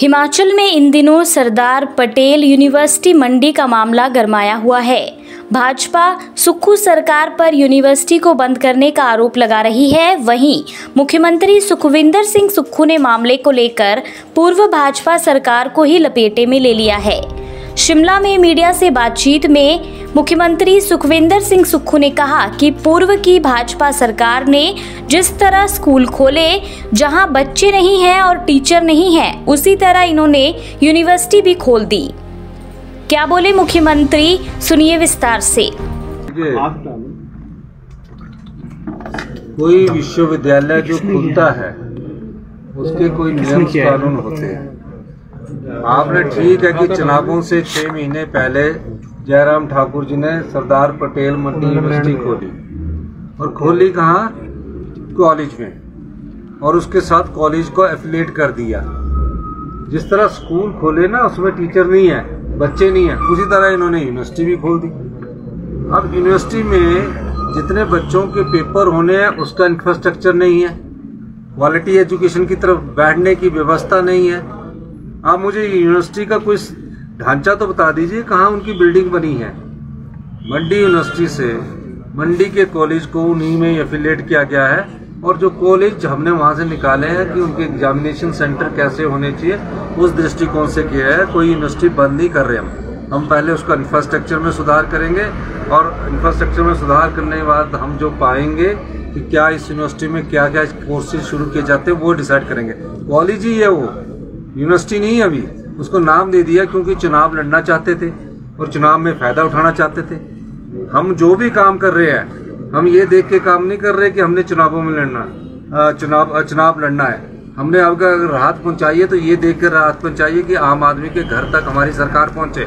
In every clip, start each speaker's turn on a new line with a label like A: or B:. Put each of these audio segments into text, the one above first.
A: हिमाचल में इन दिनों सरदार पटेल यूनिवर्सिटी मंडी का मामला गरमाया हुआ है। भाजपा सुक्खू सरकार पर यूनिवर्सिटी को बंद करने का आरोप लगा रही है। वहीं मुख्यमंत्री सुखविंदर सिंह सुक्खू ने मामले को लेकर पूर्व भाजपा सरकार को ही लपेटे में ले लिया है। शिमला में मीडिया से बातचीत में मुख्यमंत्री सुखविंदर सिंह सुक्खू ने कहा कि पूर्व की भाजपा सरकार ने जिस तरह स्कूल खोले जहाँ बच्चे नहीं हैं और टीचर नहीं हैं उसी तरह इन्होंने यूनिवर्सिटी भी खोल दी। क्या बोले मुख्यमंत्री? सुनिए विस्तार से।
B: कोई विश्वविद्यालय जो खुलता है उसके कोई नियम कानून होते हैं। आपने ठीक है कि चुनावों से छह महीने पहले जयराम ठाकुर जी ने सरदार पटेल मंडी यूनिवर्सिटी खोली। और खोली कहाँ? कॉलेज में। और उसके साथ कॉलेज को एफिलेट कर दिया। जिस तरह स्कूल खोले ना उसमें टीचर नहीं है बच्चे नहीं है उसी तरह इन्होंने यूनिवर्सिटी भी खोल दी। अब यूनिवर्सिटी में जितने बच्चों के पेपर होने हैं उसका इंफ्रास्ट्रक्चर नहीं है। क्वालिटी एजुकेशन की तरफ़ बैठने की व्यवस्था नहीं है। आप मुझे यूनिवर्सिटी का कोई ढांचा तो बता दीजिए कहाँ उनकी बिल्डिंग बनी है। मंडी यूनिवर्सिटी से मंडी के कॉलेज को उन्हीं में एफिलेट किया गया है और जो कॉलेज हमने वहाँ से निकाले हैं कि उनके एग्जामिनेशन सेंटर कैसे होने चाहिए, उस दृष्टिकोण से किया है। कोई यूनिवर्सिटी बंद नहीं कर रहे हम। हम पहले उसका इंफ्रास्ट्रक्चर में सुधार करेंगे और इंफ्रास्ट्रक्चर में सुधार करने के बाद हम जो पाएँगे कि क्या इस यूनिवर्सिटी में क्या क्या कोर्सेज शुरू किए जाते हैं, वो डिसाइड करेंगे। कॉलेज ही है वो। यूनिवर्सिटी नहीं है अभी। उसको नाम दे दिया क्योंकि चुनाव लड़ना चाहते थे और चुनाव में फ़ायदा उठाना चाहते थे। हम जो भी काम कर रहे हैं, हम ये देख के काम नहीं कर रहे कि हमने चुनावों में लड़ना चुनाव चुनाव लड़ना है। हमने अब अगर राहत पहुंचाई है तो ये देख कर राहत पहुंचाइए कि आम आदमी के घर तक हमारी सरकार पहुँचे।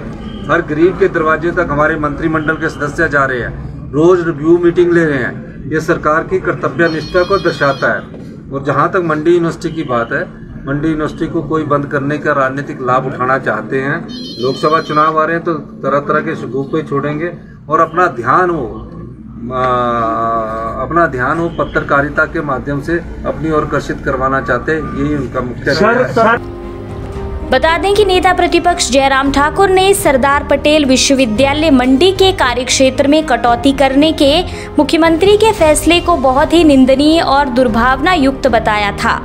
B: हर गरीब के दरवाजे तक हमारे मंत्रिमंडल के सदस्य जा रहे हैं। रोज रिव्यू मीटिंग ले रहे हैं। ये सरकार की कर्तव्य निष्ठा को दर्शाता है। और जहाँ तक मंडी यूनिवर्सिटी की बात है मंडी यूनिवर्सिटी को कोई बंद करने का राजनीतिक लाभ उठाना चाहते हैं। लोकसभा चुनाव आ रहे हैं तो तरह तरह के पे छोड़ेंगे। और अपना ध्यान वो अपना ध्यान वो पत्रकारिता के माध्यम से अपनी ओर आकर्षित करवाना चाहते हैं यही उनका मुख्य है।
A: बता दें कि नेता प्रतिपक्ष जयराम ठाकुर ने सरदार पटेल विश्वविद्यालय मंडी के कार्य क्षेत्र में कटौती करने के मुख्यमंत्री के फैसले को बहुत ही निंदनीय और दुर्भावना युक्त बताया था।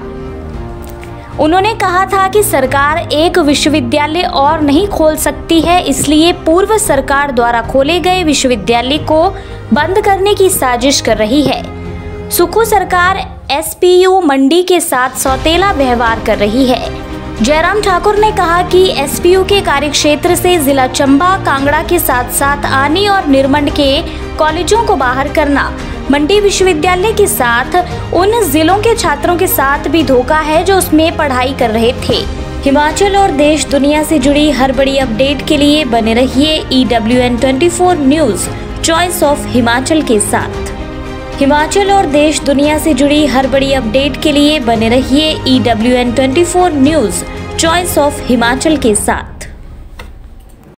A: उन्होंने कहा था कि सरकार एक विश्वविद्यालय और नहीं खोल सकती है, इसलिए पूर्व सरकार द्वारा खोले गए विश्वविद्यालय को बंद करने की साजिश कर रही है। सुखू सरकार एसपीयू मंडी के साथ सौतेला व्यवहार कर रही है। जयराम ठाकुर ने कहा कि एसपीयू के कार्यक्षेत्र से जिला चंबा, कांगड़ा के साथ साथ आनी और निर्मंड के कॉलेजों को बाहर करना मंडी विश्वविद्यालय के साथ उन जिलों के छात्रों के साथ भी धोखा है जो उसमें पढ़ाई कर रहे थे। हिमाचल और देश दुनिया से जुड़ी हर बड़ी अपडेट के लिए बने रहिए E W N twenty four news choice of Himachal के साथ। हिमाचल और देश दुनिया से जुड़ी हर बड़ी अपडेट के लिए बने रहिए E W N twenty four news choice of Himachal के साथ।